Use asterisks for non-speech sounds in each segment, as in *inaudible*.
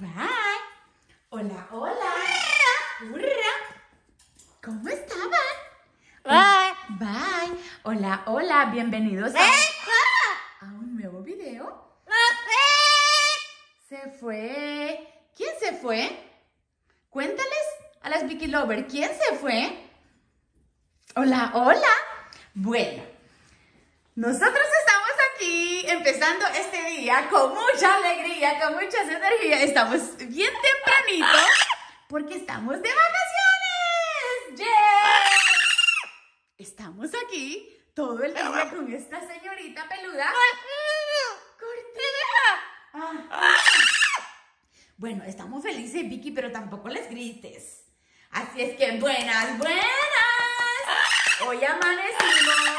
Bye. Hola, hola. Hurra. ¿Cómo estaban? Bye. Bye. Hola, hola. Bienvenidos a, a un nuevo video. Se fue. ¿Quién se fue? Cuéntales a las Vicky Lover, ¿quién se fue? Hola, hola. Bueno, nosotros estamos empezando este día con mucha alegría, con muchas energías. Estamos bien tempranito porque estamos de vacaciones. Estamos aquí todo el día con esta señorita peluda. Cortina. Ah. Bueno, estamos felices, Vicky, pero tampoco les grites. Así es que buenas, buenas. Hoy amanecimos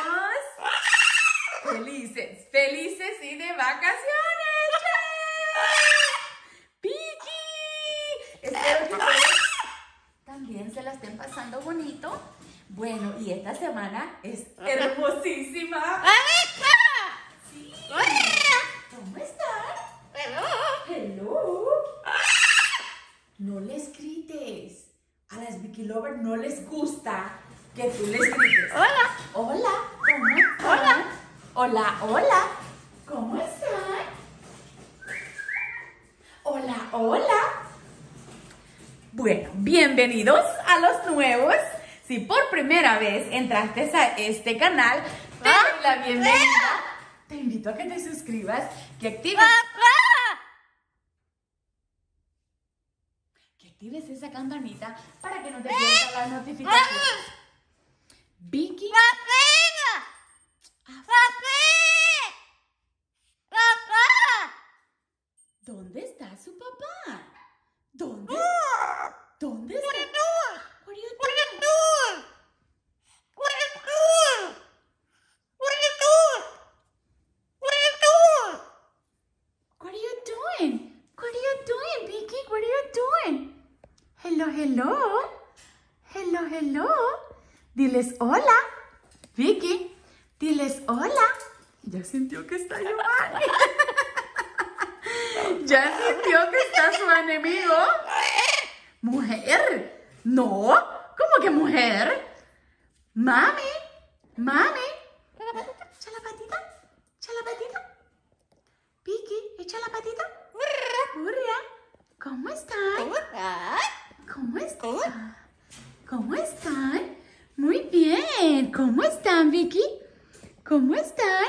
felices, felices y de vacaciones. Vicky, espero que ustedes también se la estén pasando bonito. Bueno, y esta semana es hermosísima. Sí. ¿Cómo están? Hello. No les grites. A las Vicky Lover no les gusta que tú les grites. Hola. Hola. Hola. Hola, hola. ¿Cómo están? Hola, hola. Bueno, bienvenidos a los nuevos. Si por primera vez entraste a este canal, te doy la bienvenida. Te invito a que te suscribas, que actives que actives esa campanita para que no te pierdas las notificaciones. Vicky, ¿dónde está su papá? ¿Dónde? ¿Dónde está? What are you doing? What are you doing? What are you doing, Vicky? What are you doing? Hello, hello. Hello. Diles hola. Vicky, diles hola. Ya sintió que está Giovanni. *laughs* ya sintió que está su enemigo. Mujer. No. ¿Cómo que mujer? Mami. Mami. Echa la patita. Echa la patita. Vicky, echa la patita. Hurra. ¿Cómo están? ¿Cómo están? ¿Cómo están? Muy bien. ¿Cómo están, Vicky? ¿Cómo están?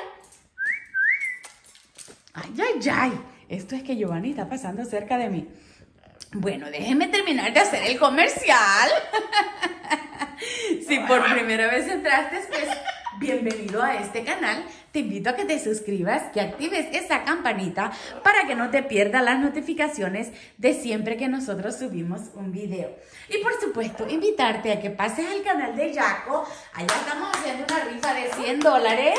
Ay, ay, ay. Esto es que Giovanni está pasando cerca de mí. Bueno, déjenme terminar de hacer el comercial. *laughs* si por primera vez entraste, pues bienvenido a este canal. Te invito a que te suscribas, que actives esa campanita para que no te pierdas las notificaciones de siempre que nosotros subimos un video. Y por supuesto, invitarte a que pases al canal de Yaco. Allá estamos haciendo una rifa de 100 dólares.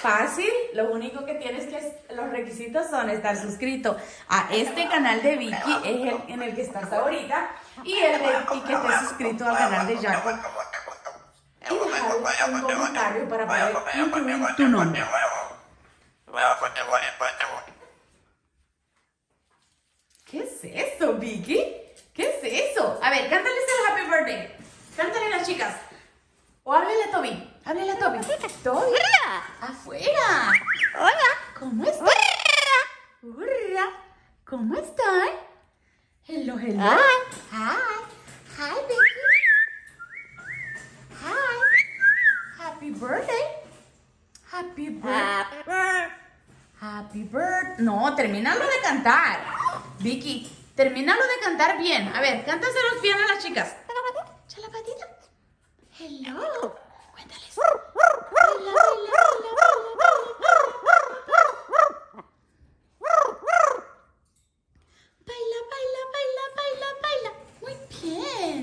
Fácil, lo único que tienes que, los requisitos son estar suscrito a este canal de Vicky, es el en el que estás ahorita, y, el de, que estés suscrito al canal de Jaco. Y dejar un comentario para poder incluir tu nombre. ¿Qué es eso, Vicky? ¿Qué es eso? A ver, cántales el Happy Birthday. Cántale a las chicas. O háblele a Toby. Háblele a Toby. Toby. Afuera. ¿Cómo están? Hurra. ¿Cómo están? Hello, hello. Hi. Hi. Hi, Vicky. Hi. Happy birthday. Happy birthday. Happy birthday. No, termínalo de cantar. Vicky, termínalo de cantar bien. A ver, cántaselos bien a las chicas. Echa la patita. Hello. Cuéntales. Hola, hola, hola, Baila, baila, baila, baila, baila. Muy bien.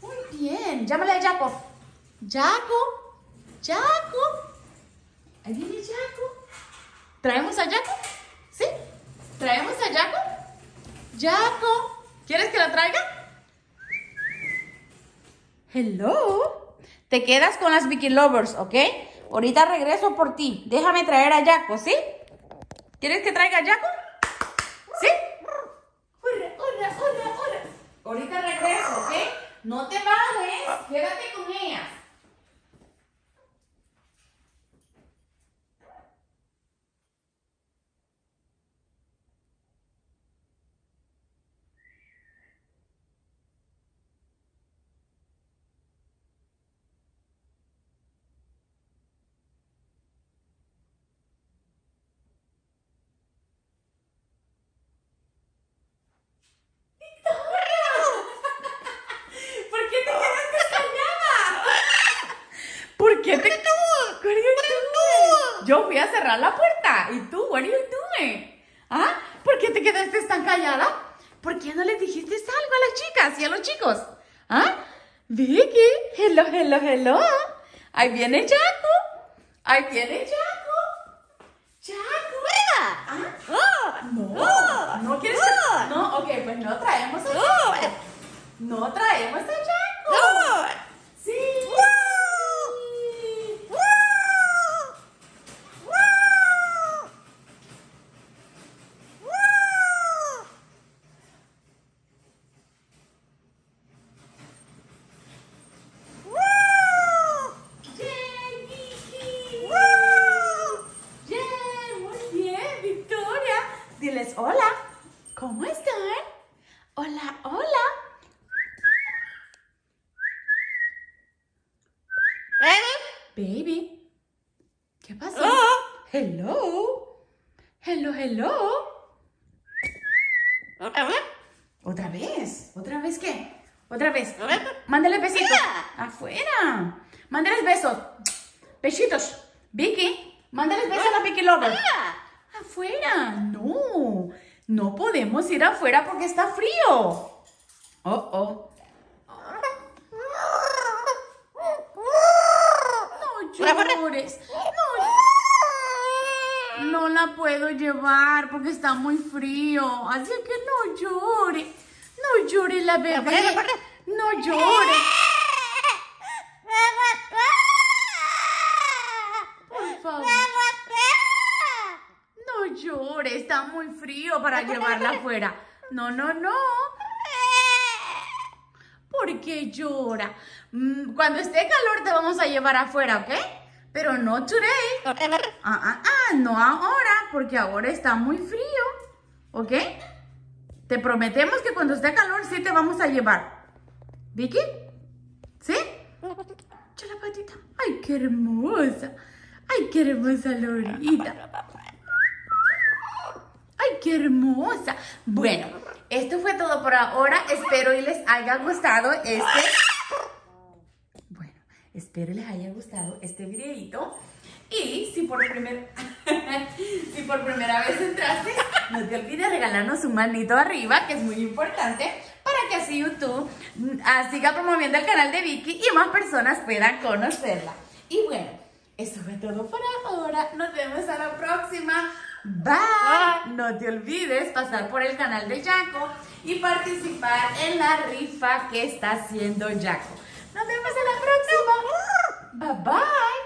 Muy bien. Llámale a Jaco. Jaco. Jaco. Ahí viene Jaco. ¿Traemos a Jaco? ¿Sí? ¿Traemos a Jaco? Jaco. ¿Quieres que la traiga? Hello. Te quedas con las Vicky Lovers, ¿ok? Ahorita regreso por ti. Déjame traer a Jaco, ¿sí? ¿Quieres que traiga a Jaco? ¿Sí? Hurra, hurra. No te bajes, quédate con ellas. ¿Por qué te quedaste callada? ¿Por qué te What are you doing? Yo fui a cerrar la puerta. ¿Y tú? What are you doing? ¿Ah? ¿Por qué te quedaste tan callada? ¿Por qué no le dijiste algo a las chicas y a los chicos? ¿Ah? Vicky, hello, hello, hello. Ahí viene Jaco. Ahí viene Jaco. Jaco. ¿Ah? No, no quieres. No, ok, pues no traemos a Jaco. No traemos a Jaco. Sí. Yay, Vicky. Yay, muy bien, Victoria. Diles hola. ¿Cómo están? Hola, hola. Baby. ¿Qué pasó? Hello. Hello, hello. ¿Otra vez? ¿Otra vez qué? ¿Otra vez? Mándale besitos. Afuera. Mándales besos. Besitos. Vicky, mándales besos a la Vicky Lover. Afuera. No. No podemos ir afuera porque está frío. Oh, oh. No llores. No, no la puedo llevar porque está muy frío. Así que no llore. No llore la bebé. No llore. Por favor. No llore. Está muy frío para llevarla afuera. No, no, no. ¿Por qué llora? Mm, Cuando esté calor te vamos a llevar afuera, ¿ok? Pero no today. *laughs* Ah, ah, ah, no ahora, porque ahora está muy frío, ¿ok? Te prometemos que cuando esté calor sí te vamos a llevar. ¿Vicky? ¿Sí? *laughs* Echa la patita. ¡Ay, qué hermosa! ¡Ay, qué hermosa Lorita! ¡Ay, qué hermosa! Bueno, esto fue todo por ahora. Espero y les haya gustado este... Bueno, espero les haya gustado este videito. Y si por, primer... *laughs* si por primera vez entraste, no te olvides regalarnos un manito arriba, que es muy importante, para que así YouTube mm, ah, siga promoviendo el canal de Vicky y más personas puedan conocerla. Y bueno, eso fue todo por ahora. Nos vemos a la próxima. Bye. No te olvides pasar por el canal de Jaco y participar en la rifa que está haciendo Jaco. Nos vemos a la próxima. Bye bye.